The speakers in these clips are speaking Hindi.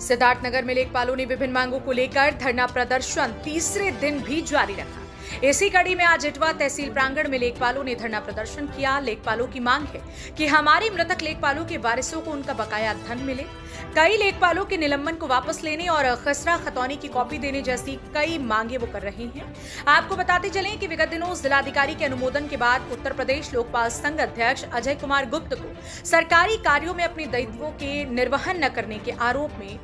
सिद्धार्थनगर में लेखपालों ने विभिन्न मांगों को लेकर धरना प्रदर्शन तीसरे दिन भी जारी रखा। इसी कड़ी में आज इटवा तहसील प्रांगण में लेखपालों ने धरना प्रदर्शन किया। लेखपालों की मांग है कि हमारे मृतक लेखपालों के वारिसों को उनका बकाया धन मिले। कई लेखपालों के निलंबन को वापस लेने और खसरा खतौनी की कॉपी देने जैसी कई मांगे वो कर रहे हैं। आपको बताते चले कि विगत दिनों जिलाधिकारी के अनुमोदन के बाद उत्तर प्रदेश लोकपाल संघ अध्यक्ष अजय कुमार गुप्त को सरकारी कार्यों में अपने दायित्वों के निर्वहन न करने के आरोप में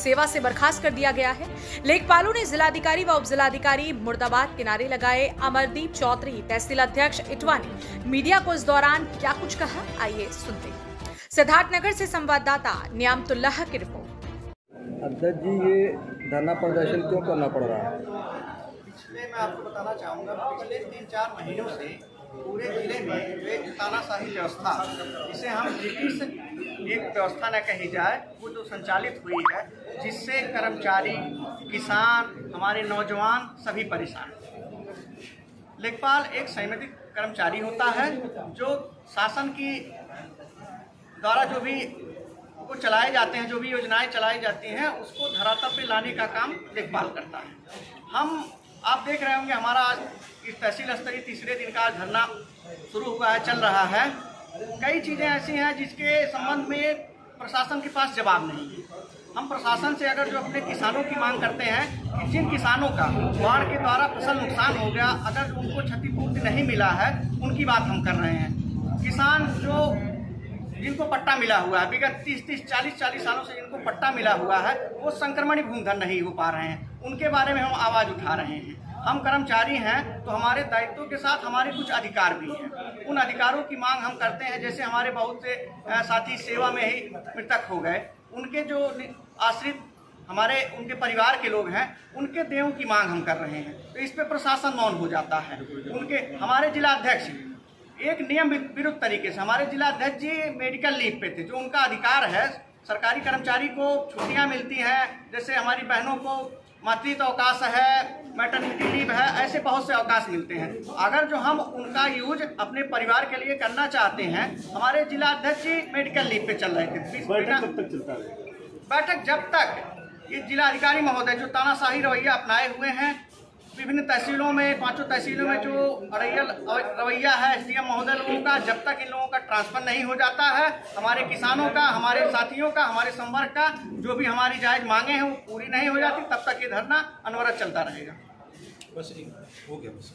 सेवा से बर्खास्त कर दिया गया है। लेखपालों ने जिलाधिकारी व उप जिलाधिकारी मुर्दाबाद किनारे लगाए। अमरदीप चौधरी तहसील अध्यक्ष इटवा ने मीडिया को इस दौरान क्या कुछ कहा? आइए सुनते हैं। सिद्धार्थनगर से संवाददाता न्यामतुल्लाह की रिपोर्ट। अध्यक्ष जी ये धरना प्रदर्शन क्यों करना पड़ रहा है? पिछले मैं आपको बताना चाहूँगा पिछले तीन चार महीनों से पूरे ज़िले में जो एक तानाशाही व्यवस्था जिसे हम ब्रिटिश एक व्यवस्था न कही जाए, वो जो संचालित हुई है, जिससे कर्मचारी, किसान, हमारे नौजवान सभी परेशान लेखपाल एक संयमित कर्मचारी होता है, जो शासन की द्वारा जो भी को चलाए जाते हैं, जो भी योजनाएँ चलाई जाती हैं, उसको धरातल पे लाने का काम लेखपाल करता है। हम, आप देख रहे होंगे, हमारा आज इस तहसील स्तरीय तीसरे दिन का धरना शुरू हुआ है, चल रहा है। कई चीज़ें ऐसी हैं जिसके संबंध में प्रशासन के पास जवाब नहीं है। हम प्रशासन से अगर जो अपने किसानों की मांग करते हैं कि जिन किसानों का बाढ़ के द्वारा फ़सल नुकसान हो गया, अगर उनको क्षतिपूर्ति नहीं मिला है, उनकी बात हम कर रहे हैं। किसान जो जिनको पट्टा मिला हुआ है, विगत तीस तीस, चालीस चालीस सालों से जिनको पट्टा मिला हुआ है, वो संक्रमणित भूमिधन नहीं हो पा रहे हैं। उनके बारे में हम आवाज़ उठा रहे हैं। हम कर्मचारी हैं तो हमारे दायित्व के साथ हमारे कुछ अधिकार भी हैं। उन अधिकारों की मांग हम करते हैं, जैसे हमारे बहुत से साथी सेवा में ही मृतक हो गए। उनके जो आश्रित, हमारे उनके परिवार के लोग हैं, उनके देवों की मांग हम कर रहे हैं। तो इस पर प्रशासन मौन हो जाता है। उनके, हमारे जिला अध्यक्ष, एक नियम विरुद्ध तरीके से, हमारे जिला अध्यक्ष जी मेडिकल लीव पे थे, जो उनका अधिकार है, सरकारी कर्मचारी को छुट्टियाँ मिलती हैं, जैसे हमारी बहनों को मातृत्व अवकाश है मैटर्निटी लीव है ऐसे बहुत से अवकाश मिलते हैं। अगर जो हम उनका यूज़ अपने परिवार के लिए करना चाहते हैं हमारे जिला अध्यक्ष जी मेडिकल लीव पे चल रहे थे। बैठक कब तक चलता बैठक जब तक ये जिलाधिकारी महोदय जो तानाशाही रवैया अपनाए हुए हैं विभिन्न तहसीलों में, पाँचों तहसीलों में जो रवैया रवैया है एस महोदय लोगों का, जब तक इन लोगों का ट्रांसफ़र नहीं हो जाता है, हमारे किसानों का, हमारे साथियों का, हमारे संवर्ग का, जो भी हमारी जायज़ मांगे हैं, वो पूरी नहीं हो जाती, तब तक ये धरना अनवरत चलता रहेगा। बस हो गया बस।